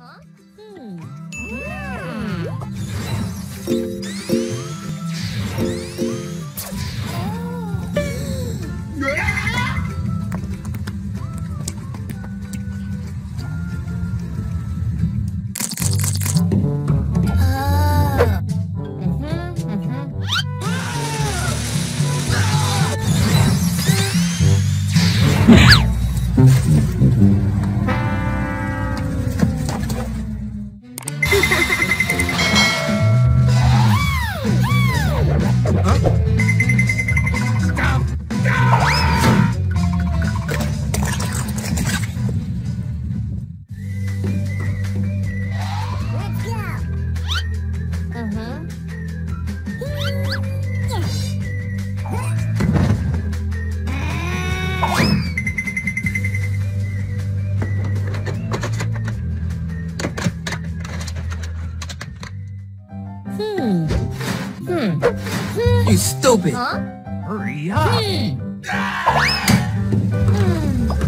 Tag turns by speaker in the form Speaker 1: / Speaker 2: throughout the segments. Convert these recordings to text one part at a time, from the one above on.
Speaker 1: Huh? Hmm. Hmm. Hmm. hmm.
Speaker 2: You stupid.
Speaker 1: Huh?
Speaker 2: Hurry up.
Speaker 1: Hmm. hmm.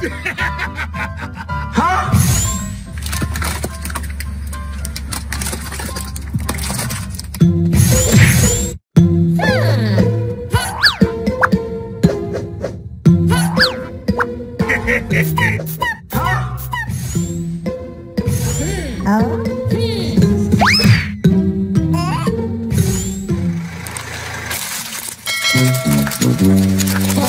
Speaker 1: はっ